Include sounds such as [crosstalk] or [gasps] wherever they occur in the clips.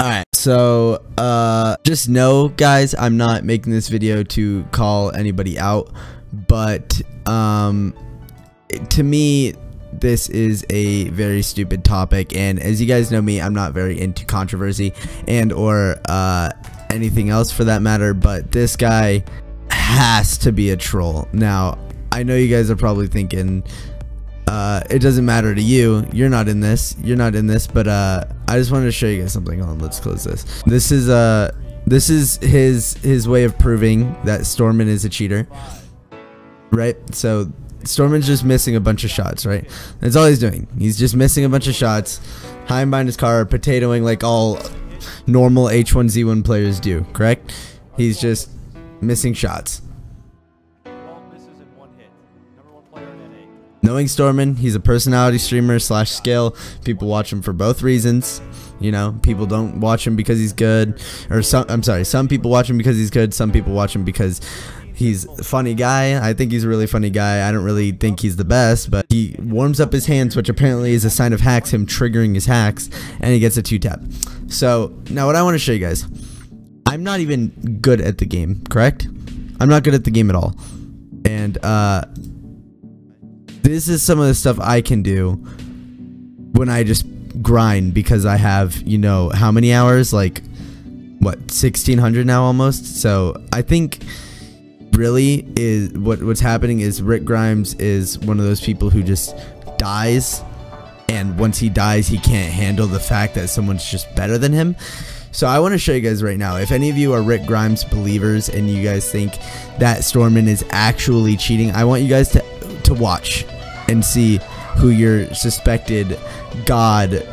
Alright, so uh just know guys, I'm not making this video to call anybody out, but um to me this is a very stupid topic and as you guys know me, I'm not very into controversy and or uh anything else for that matter, but this guy has to be a troll. Now, I know you guys are probably thinking uh, it doesn't matter to you. You're not in this. You're not in this. But uh, I just wanted to show you guys something. On, let's close this. This is uh, this is his his way of proving that Stormen is a cheater. Right. So Stormen's just missing a bunch of shots. Right. That's all he's doing. He's just missing a bunch of shots, hiding behind his car, potatoing like all normal H1Z1 players do. Correct. He's just missing shots. Knowing Stormen, he's a personality streamer slash scale. People watch him for both reasons. You know, people don't watch him because he's good, or some. I'm sorry, some people watch him because he's good. Some people watch him because he's a funny guy. I think he's a really funny guy. I don't really think he's the best, but he warms up his hands, which apparently is a sign of hacks, him triggering his hacks, and he gets a two tap. So now, what I want to show you guys, I'm not even good at the game. Correct? I'm not good at the game at all, and uh this is some of the stuff I can do when I just grind because I have, you know, how many hours? Like, what, 1600 now almost? So I think really is what what's happening is Rick Grimes is one of those people who just dies and once he dies he can't handle the fact that someone's just better than him so I want to show you guys right now if any of you are Rick Grimes believers and you guys think that Stormen is actually cheating I want you guys to to watch and see who your suspected god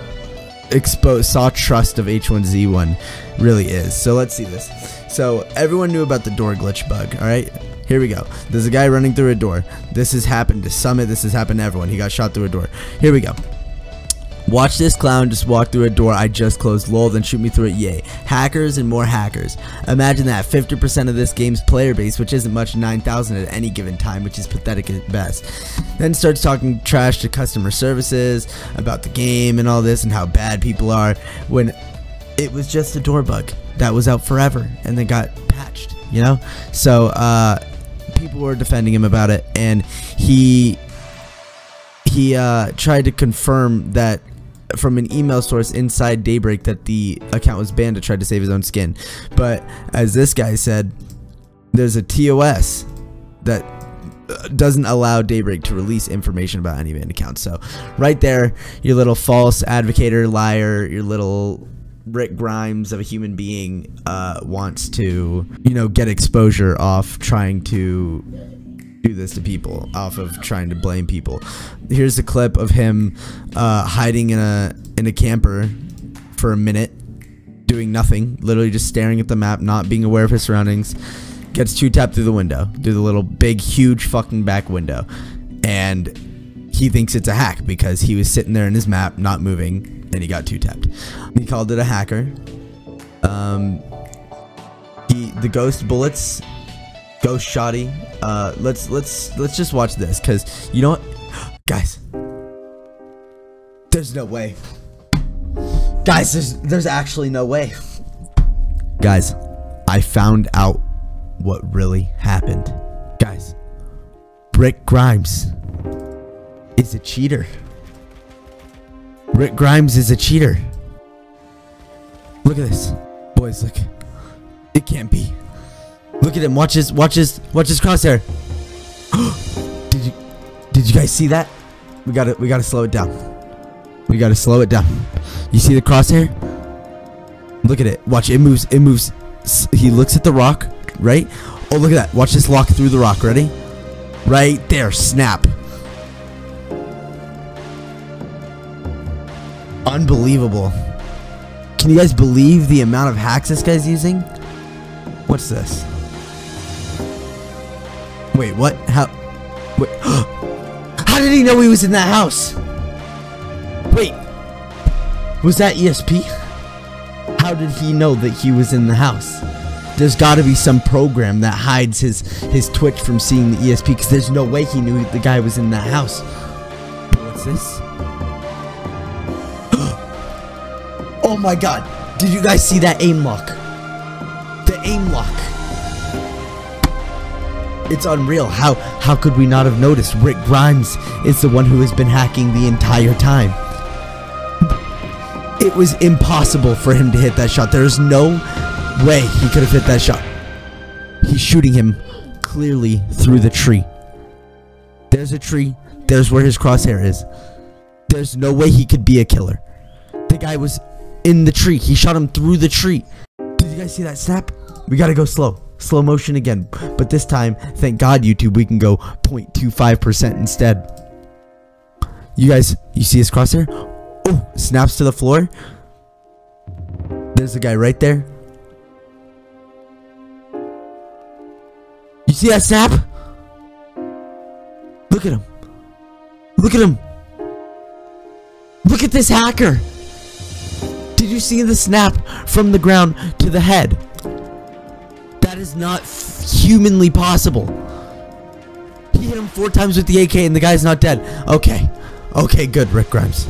exposed saw trust of H1Z1 really is. So let's see this. So everyone knew about the door glitch bug, all right? Here we go. There's a guy running through a door. This has happened to Summit. This has happened to everyone. He got shot through a door. Here we go. Watch this clown just walk through a door I just closed, lol, then shoot me through it, yay. Hackers and more hackers. Imagine that, 50% of this game's player base, which isn't much, 9,000 at any given time, which is pathetic at best. Then starts talking trash to customer services, about the game and all this, and how bad people are, when it was just a door bug that was out forever, and then got patched, you know? So, uh, people were defending him about it, and he he uh, tried to confirm that from an email source inside Daybreak that the account was banned to try to save his own skin. But as this guy said, there's a TOS that uh, doesn't allow Daybreak to release information about any banned accounts. So right there, your little false advocator, liar, your little Rick Grimes of a human being uh, wants to, you know, get exposure off trying to do this to people off of trying to blame people. Here's a clip of him uh, hiding in a in a camper for a minute, doing nothing, literally just staring at the map, not being aware of his surroundings. Gets two tapped through the window, through the little big, huge fucking back window, and he thinks it's a hack because he was sitting there in his map, not moving, and he got two tapped. He called it a hacker. Um, he the ghost bullets Ghost Shoddy. Uh, let's let's let's just watch this, cause you know what, [gasps] guys. There's no way. Guys, there's there's actually no way. Guys, I found out what really happened. Guys, Rick Grimes is a cheater. Rick Grimes is a cheater. Look at this. Boys, look. It can't be. Look at him. Watch his watch his watch his crosshair. [gasps] did you did you guys see that? We gotta we gotta slow it down. We gotta slow it down. You see the crosshair? Look at it. Watch it moves. It moves. He looks at the rock, right? Oh, look at that. Watch this lock through the rock. Ready? Right there. Snap. Unbelievable. Can you guys believe the amount of hacks this guy's using? What's this? Wait, what? How? Wait. [gasps] How did he know he was in that house? Wait. Was that ESP? How did he know that he was in the house? There's got to be some program that hides his his Twitch from seeing the ESP because there's no way he knew the guy was in that house. What's this? [gasps] oh my god. Did you guys see that aim lock? The aim lock. It's unreal. How how could we not have noticed? Rick Grimes is the one who has been hacking the entire time. It was impossible for him to hit that shot. There's no way he could have hit that shot. He's shooting him clearly through the tree. There's a tree. There's where his crosshair is. There's no way he could be a killer. The guy was in the tree. He shot him through the tree. Did you guys see that snap? We gotta go slow. Slow motion again. But this time, thank God, YouTube, we can go 0.25% instead. You guys, you see his crosshair? Oh, snaps to the floor. There's a guy right there. You see that snap? Look at him. Look at him. Look at this hacker. Did you see the snap from the ground to the head? That is not humanly possible. He hit him four times with the AK and the guy's not dead. Okay. Okay, good, Rick Grimes.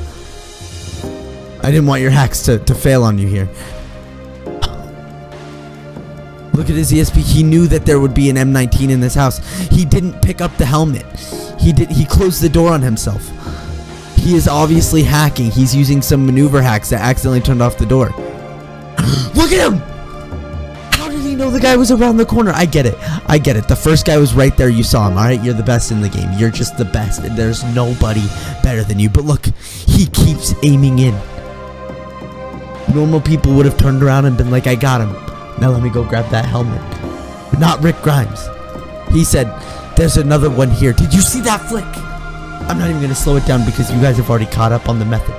I didn't want your hacks to, to fail on you here. Look at his ESP. He knew that there would be an M19 in this house. He didn't pick up the helmet. He did. He closed the door on himself. He is obviously hacking. He's using some maneuver hacks that accidentally turned off the door. [gasps] Look at him! The guy was around the corner? I get it. I get it. The first guy was right there. You saw him, alright? You're the best in the game. You're just the best. And there's nobody better than you. But look, he keeps aiming in. Normal people would have turned around and been like, I got him. Now let me go grab that helmet. But not Rick Grimes. He said, there's another one here. Did you see that flick? I'm not even going to slow it down because you guys have already caught up on the method.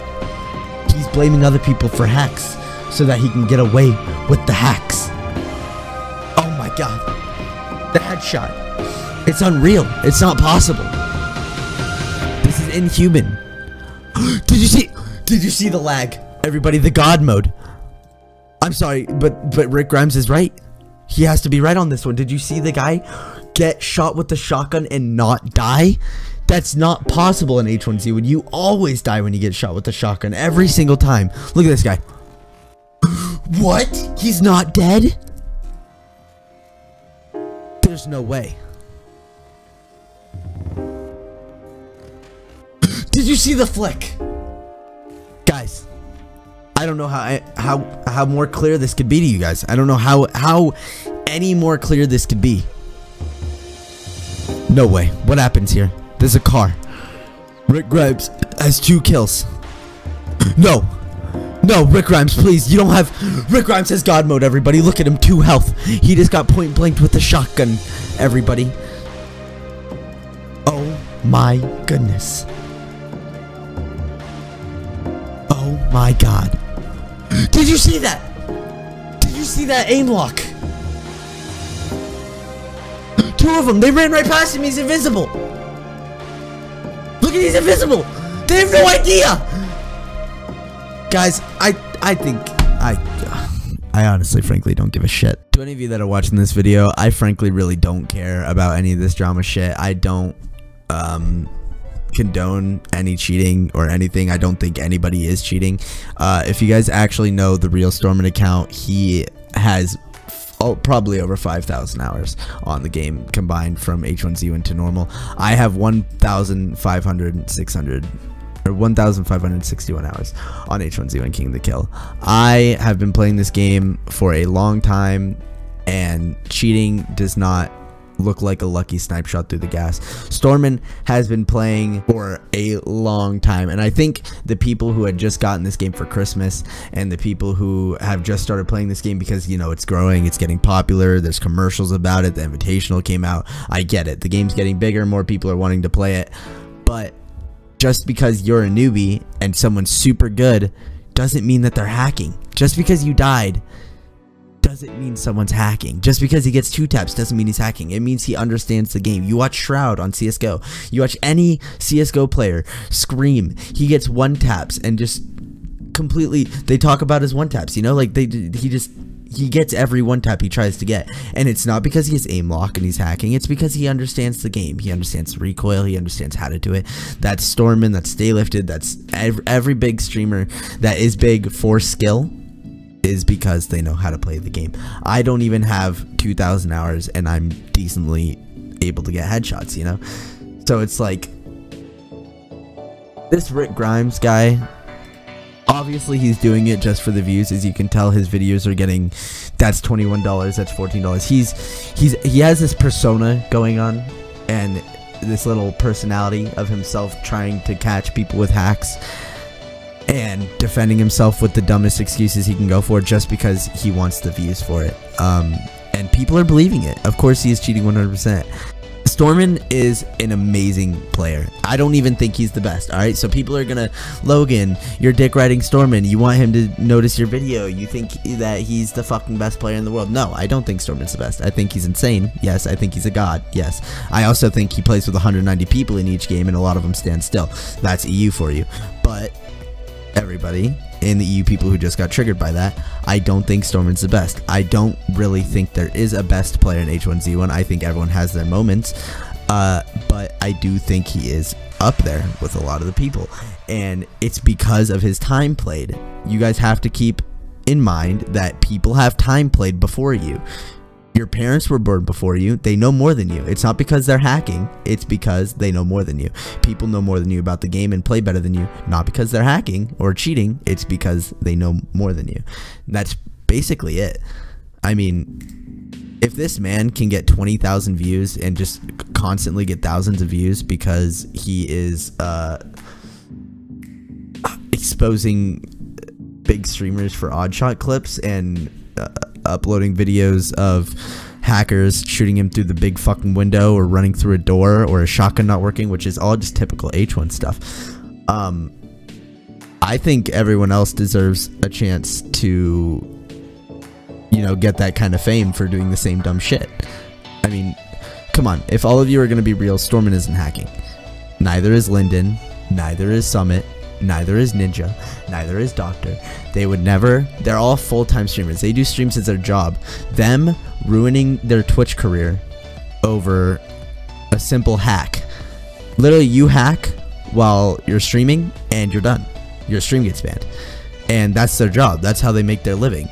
He's blaming other people for hacks so that he can get away with the hacks. God. The headshot. It's unreal. It's not possible. This is inhuman. [gasps] Did you see Did you see the lag? Everybody, the god mode. I'm sorry, but but Rick Grimes is right. He has to be right on this one. Did you see the guy get shot with the shotgun and not die? That's not possible in H1Z1. You always die when you get shot with the shotgun. Every single time. Look at this guy. [gasps] what? He's not dead? No way. [clears throat] Did you see the flick? Guys, I don't know how I, how how more clear this could be to you guys. I don't know how how any more clear this could be. No way. What happens here? There's a car. Rick Grimes has two kills. [clears throat] No. No, Rick Grimes, please. You don't have... Rick Grimes has God mode, everybody. Look at him. Two health. He just got point blanked with the shotgun, everybody. Oh my goodness. Oh my god. [gasps] Did you see that? Did you see that aim lock? [clears throat] Two of them. They ran right past him. He's invisible. Look at he's invisible. They have no idea. Guys, I I think I I honestly frankly don't give a shit. To any of you that are watching this video, I frankly really don't care about any of this drama shit. I don't um condone any cheating or anything. I don't think anybody is cheating. Uh, if you guys actually know the real Stormen account, he has oh, probably over 5,000 hours on the game combined from H1Z1 to normal. I have 1,500, 600 or 1,561 hours on H1Z1 King of the Kill. I have been playing this game for a long time and cheating does not look like a lucky snipe shot through the gas. Stormen has been playing for a long time, and I think the people who had just gotten this game for Christmas and the people who have just started playing this game because, you know, it's growing, it's getting popular, there's commercials about it, the Invitational came out. I get it. The game's getting bigger, more people are wanting to play it, but just because you're a newbie and someone's super good doesn't mean that they're hacking. Just because you died doesn't mean someone's hacking. Just because he gets two taps doesn't mean he's hacking. It means he understands the game. You watch Shroud on CSGO. You watch any CSGO player scream. He gets one taps and just completely they talk about his one taps, you know? Like they he just he gets every one tap he tries to get. And it's not because he has aim lock and he's hacking. It's because he understands the game. He understands the recoil. He understands how to do it. That's Stormen. That's Stay Lifted. That's every, every big streamer that is big for skill is because they know how to play the game. I don't even have 2,000 hours and I'm decently able to get headshots, you know? So it's like this Rick Grimes guy obviously he's doing it just for the views as you can tell. His videos are getting that's $21 that's $14 he's he's he has this persona going on and this little personality of himself trying to catch people with hacks and defending himself with the dumbest excuses he can go for just because he wants the views for it. Um and people are believing it. Of course he is cheating 100% Stormen is an amazing player. I don't even think he's the best. All right, so people are gonna Logan, you're dick riding Stormen. You want him to notice your video. You think that he's the fucking best player in the world. No, I don't think Stormen's the best. I think he's insane. Yes, I think he's a god. Yes, I also think he plays with 190 people in each game, and a lot of them stand still. That's EU for you. But everybody in the EU people who just got triggered by that. I don't think Stormen's the best. I don't really think there is a best player in H1Z1. I think everyone has their moments. Uh, but I do think he is up there with a lot of the people. And it's because of his time played. You guys have to keep in mind that people have time played before you. Your parents were born before you. They know more than you. It's not because they're hacking. It's because they know more than you. People know more than you about the game and play better than you. Not because they're hacking or cheating. It's because they know more than you. That's basically it. I mean, if this man can get 20,000 views and just constantly get thousands of views because he is uh, exposing big streamers for odd shot clips and uh, uploading videos of hackers shooting him through the big fucking window or running through a door or a shotgun not working, which is all just typical H1 stuff. Um, I think everyone else deserves a chance to, you know, get that kind of fame for doing the same dumb shit. I mean, come on. If all of you are going to be real, Stormen isn't hacking. Neither is Linden. Neither is Summit. Neither is Ninja. Neither is Doctor. They would never. They're all full time streamers. They do streams as their job. Them ruining their Twitch career over a simple hack. Literally, you hack while you're streaming and you're done. Your stream gets banned. And that's their job. That's how they make their living.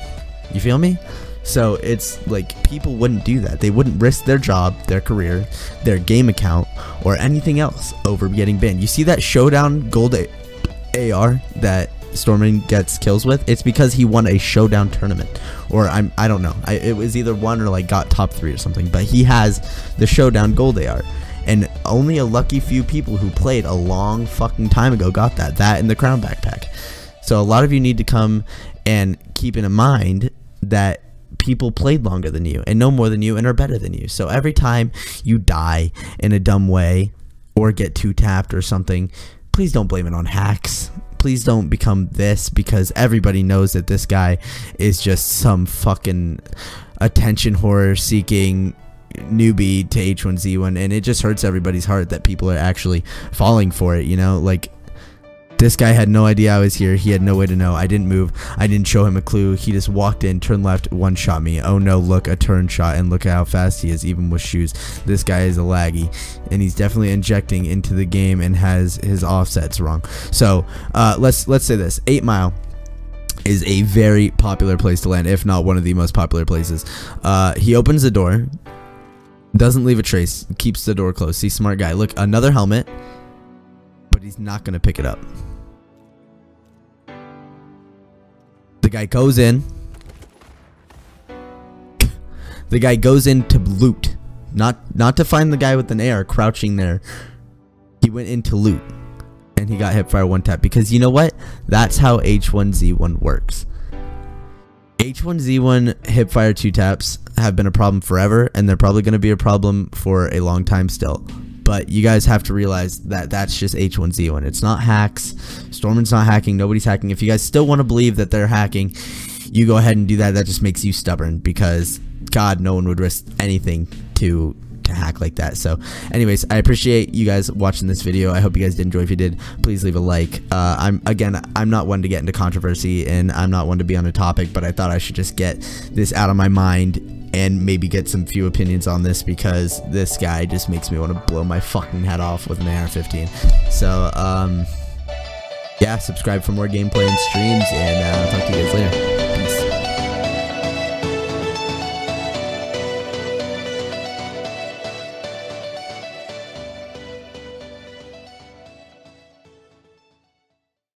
You feel me? So it's like people wouldn't do that. They wouldn't risk their job, their career, their game account, or anything else over getting banned. You see that showdown gold AR that Stormen gets kills with, it's because he won a showdown tournament, or I'm I don't know. I, it was either one or like got top three or something. But he has the showdown gold AR, and only a lucky few people who played a long fucking time ago got that. That in the crown backpack. So a lot of you need to come and keep in mind that people played longer than you and know more than you and are better than you. So every time you die in a dumb way or get two tapped or something, please don't blame it on hacks. Please don't become this because everybody knows that this guy is just some fucking attention horror seeking newbie to H1Z1 and it just hurts everybody's heart that people are actually falling for it, you know? Like this guy had no idea I was here. He had no way to know. I didn't move. I didn't show him a clue. He just walked in, turned left, one shot me. Oh no, look, a turn shot, and look how fast he is, even with shoes. This guy is a laggy, and he's definitely injecting into the game and has his offsets wrong. So uh, let's let's say this: Eight Mile is a very popular place to land, if not one of the most popular places. Uh, he opens the door, doesn't leave a trace, keeps the door closed. See, smart guy. Look, another helmet but he's not going to pick it up. The guy goes in. [laughs] the guy goes in to loot. Not not to find the guy with an AR crouching there. He went in to loot. And he got hipfire one tap. Because you know what? That's how H1Z1 works. H1Z1 hipfire two taps have been a problem forever, and they're probably going to be a problem for a long time still but you guys have to realize that that's just H1Z1. It's not hacks. Stormen's not hacking. Nobody's hacking. If you guys still want to believe that they're hacking, you go ahead and do that. That just makes you stubborn because, God, no one would risk anything to to hack like that. So, anyways, I appreciate you guys watching this video. I hope you guys did enjoy. If you did, please leave a like. Uh, I'm again, I'm not one to get into controversy, and I'm not one to be on a topic, but I thought I should just get this out of my mind and maybe get some few opinions on this because this guy just makes me want to blow my fucking head off with an AR-15. So, um, yeah, subscribe for more gameplay and streams, and uh, I'll talk to you guys later.